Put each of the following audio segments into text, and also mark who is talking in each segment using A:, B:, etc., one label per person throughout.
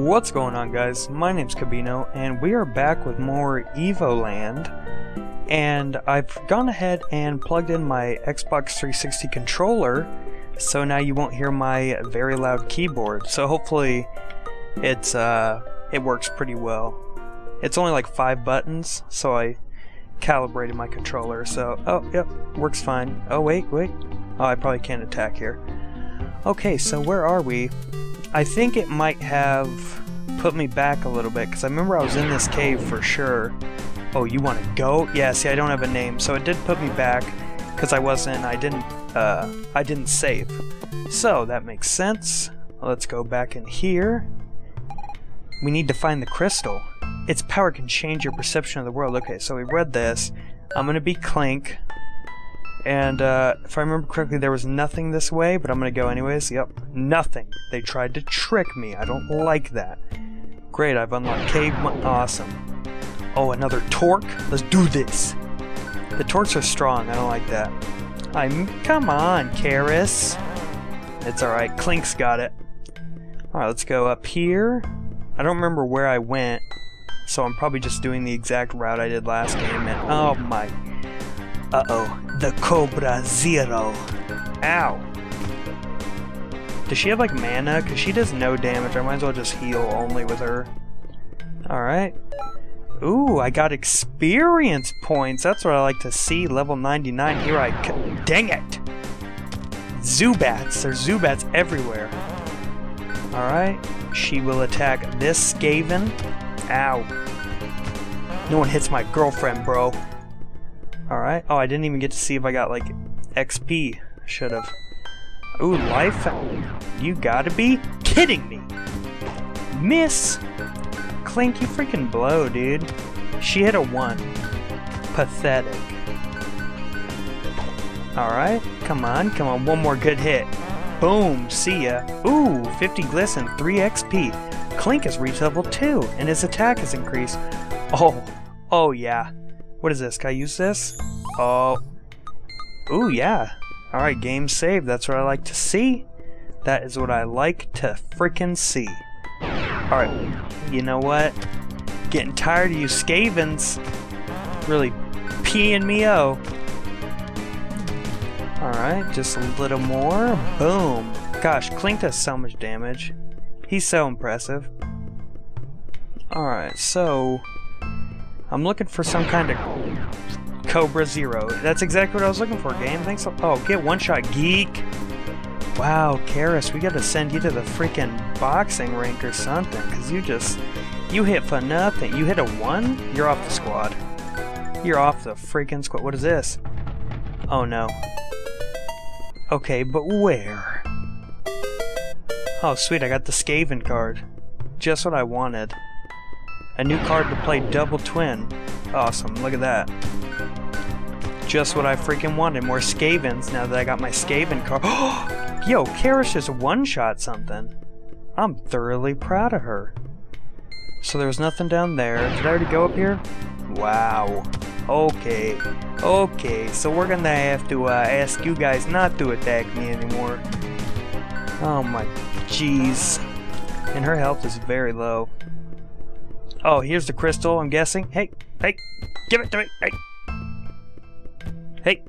A: What's going on guys? My name's Kebino and we are back with more Evoland and I've gone ahead and plugged in my Xbox 360 controller so now you won't hear my very loud keyboard so hopefully it's uh it works pretty well. It's only like five buttons so I calibrated my controller so oh yep works fine. Oh wait wait oh I probably can't attack here. Okay so where are we? I think it might have put me back a little bit because I remember I was in this cave for sure. Oh, you want to go? Yeah, see, I don't have a name, so it did put me back because I wasn't, I didn't, uh, I didn't save. So, that makes sense. Let's go back in here. We need to find the crystal. Its power can change your perception of the world. Okay, so we read this. I'm gonna be Clink. And uh, if I remember correctly, there was nothing this way, but I'm gonna go anyways. Yep, nothing. They tried to trick me. I don't like that. Great, I've unlocked cave. Awesome. Oh, another torque. Let's do this. The torques are strong. I don't like that. I'm. Come on, Kaeris. It's all right. Clink's got it. All right, let's go up here. I don't remember where I went, so I'm probably just doing the exact route I did last game. And oh my. Uh oh the Cobra Zero. Ow. Does she have like mana? Because she does no damage. I might as well just heal only with her. Alright. Ooh, I got experience points. That's what I like to see. Level 99. Here I... Dang it! Zubats. There's Zubats everywhere. Alright. She will attack this Skaven. Ow. No one hits my girlfriend, bro. Alright. Oh, I didn't even get to see if I got, like, XP. Should've. Ooh, life. You gotta be kidding me. Miss! Clink, you freaking blow, dude. She hit a 1. Pathetic. Alright, come on, come on, one more good hit. Boom, see ya. Ooh, 50 glisten, 3 XP. Clink has reached level 2, and his attack has increased. Oh, oh yeah. What is this? Can I use this? Oh. Ooh, yeah. Alright, game saved. That's what I like to see. That is what I like to freaking see. Alright, you know what? Getting tired of you scavens. Really peeing me oh. Alright, just a little more. Boom. Gosh, Clink does so much damage. He's so impressive. Alright, so... I'm looking for some kind of Cobra Zero. That's exactly what I was looking for, game. Thanks. Oh, get one shot, geek. Wow, Kaeris, we gotta send you to the freaking boxing rink or something, because you just, you hit for nothing. You hit a one? You're off the squad. You're off the freaking squad. What is this? Oh no. Okay, but where? Oh, sweet, I got the Skaven card. Just what I wanted. A new card to play Double Twin. Awesome, look at that. Just what I freaking wanted, more Skavens now that I got my Skaven card. Yo, Kaeris just one-shot something. I'm thoroughly proud of her. So there was nothing down there. Did I already go up here? Wow. Okay. Okay, so we're gonna have to uh, ask you guys not to attack me anymore. Oh my jeez. And her health is very low. Oh, here's the crystal, I'm guessing. Hey, hey, give it to me. Hey. Hey.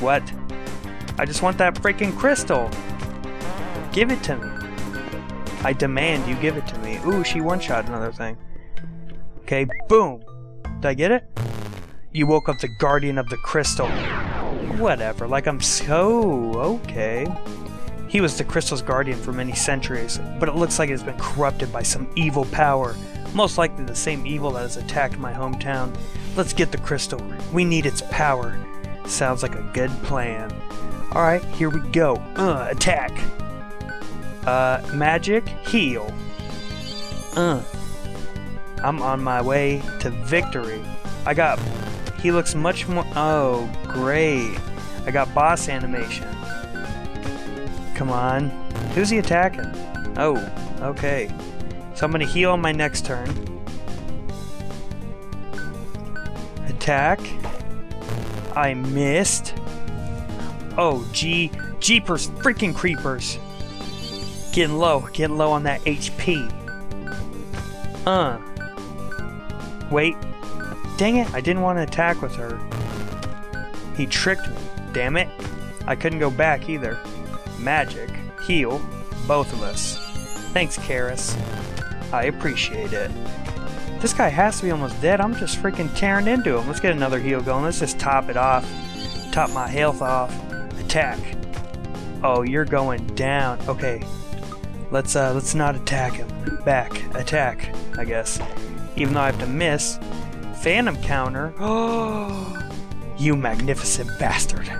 A: What? I just want that freaking crystal. Give it to me. I demand you give it to me. Ooh, she one-shot another thing. Okay, boom. Did I get it? You woke up the guardian of the crystal. Whatever, like I'm so... okay. He was the crystal's guardian for many centuries, but it looks like it has been corrupted by some evil power. Most likely the same evil that has attacked my hometown. Let's get the crystal. We need its power. Sounds like a good plan. Alright, here we go. Uh, attack. Uh, magic, heal. Uh. I'm on my way to victory. I got... He looks much more... Oh, great. I got boss animation. Come on. Who's he attacking? Oh, okay. So I'm gonna heal on my next turn. Attack. I missed. Oh, gee. Jeepers freaking creepers. Getting low, getting low on that HP. Uh. Wait. Dang it, I didn't want to attack with her. He tricked me. Damn it. I couldn't go back either. Magic. Heal. Both of us. Thanks, Kaeris. I appreciate it. This guy has to be almost dead. I'm just freaking tearing into him. Let's get another heal going. Let's just top it off. Top my health off. Attack. Oh, you're going down. Okay. Let's uh let's not attack him. Back. Attack, I guess. Even though I have to miss. Phantom counter. Oh you magnificent bastard.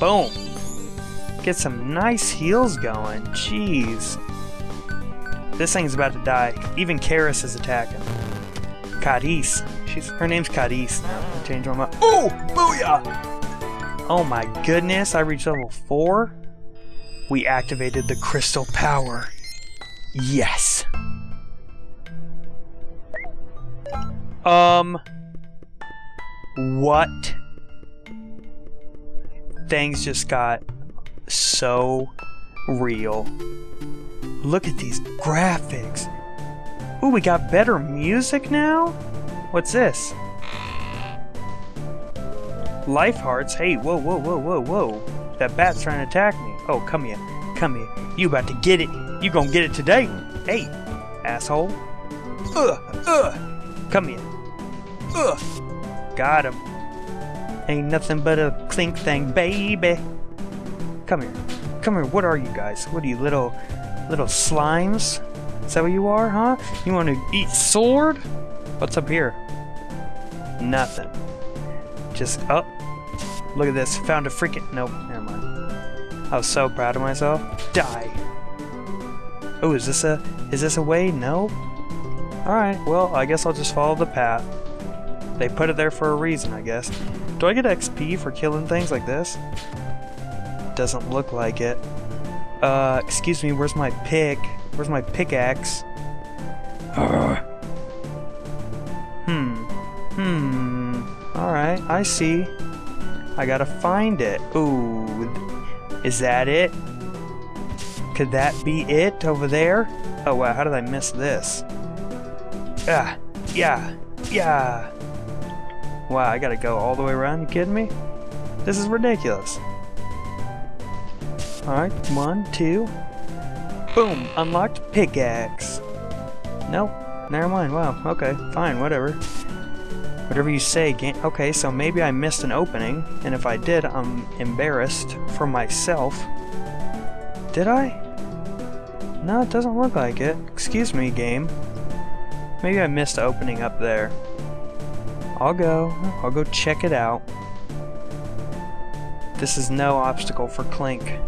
A: Boom. Get some nice heals going. Jeez. This thing's about to die. Even Kaeris is attacking. Cadiz. She's her name's Cadiz now. I changed mind. Oh, booyah! Oh my goodness, I reached level 4. We activated the crystal power. Yes. Um what? Things just got so real. Look at these graphics. Ooh, we got better music now? What's this? Life hearts? Hey, whoa, whoa, whoa, whoa, whoa. That bat's trying to attack me. Oh, come here. Come here. You about to get it. You gonna get it today. Hey, asshole. Ugh, ugh. Come here. Ugh. Got him. Ain't nothing but a clink thing, baby. Come here. Come here. What are you guys? What are you, little Little slimes? Is that what you are, huh? You want to eat sword? What's up here? Nothing. Just, oh. Look at this. Found a freaking, nope, never mind. I was so proud of myself. Die. Oh, is this a, is this a way? No? Alright, well, I guess I'll just follow the path. They put it there for a reason, I guess. Do I get XP for killing things like this? Doesn't look like it. Uh, excuse me, where's my pick? Where's my pickaxe? Hmm. Hmm. Alright, I see. I gotta find it. Ooh. Is that it? Could that be it over there? Oh wow, how did I miss this? Ah, yeah, yeah. Wow, I gotta go all the way around, you kidding me? This is ridiculous. Alright, one, two. Boom! Unlocked pickaxe. Nope. Never mind. Wow. Okay. Fine. Whatever. Whatever you say, game. Okay, so maybe I missed an opening, and if I did, I'm embarrassed for myself. Did I? No, it doesn't look like it. Excuse me, game. Maybe I missed opening up there. I'll go. I'll go check it out. This is no obstacle for Clink.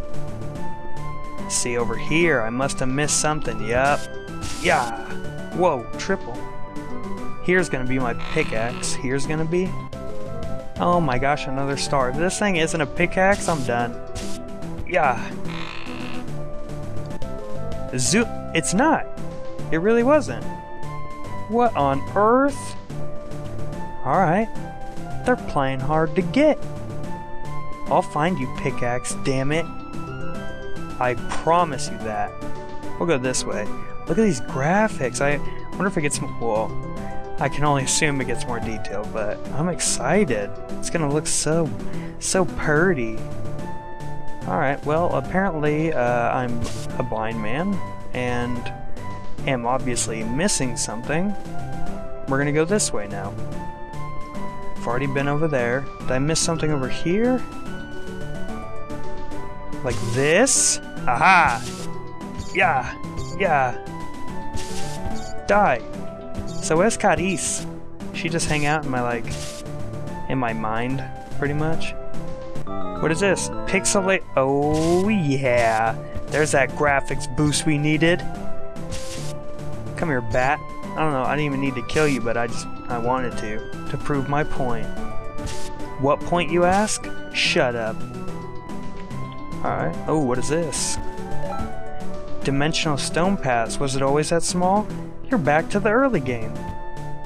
A: See over here, I must have missed something. Yup. Yeah. Whoa, triple. Here's gonna be my pickaxe. Here's gonna be. Oh my gosh, another star. If this thing isn't a pickaxe, I'm done. Yeah. Zoo. It's not. It really wasn't. What on earth? Alright. They're playing hard to get. I'll find you, pickaxe, damn it. I promise you that. We'll go this way. Look at these graphics. I wonder if it gets more well. I can only assume it gets more detailed, but I'm excited. It's gonna look so, so purty. Alright, well, apparently uh, I'm a blind man and am obviously missing something. We're gonna go this way now. I've already been over there. Did I miss something over here? Like this? Aha! Yeah! Yeah! Die! So where's Cadiz? She just hang out in my, like, in my mind, pretty much. What is this? Pixelate? Oh yeah! There's that graphics boost we needed. Come here, bat. I don't know, I didn't even need to kill you, but I just, I wanted to, to prove my point. What point, you ask? Shut up. Alright. Oh, what is this? Dimensional stone paths. Was it always that small? You're back to the early game.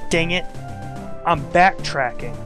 A: Dang it. I'm backtracking.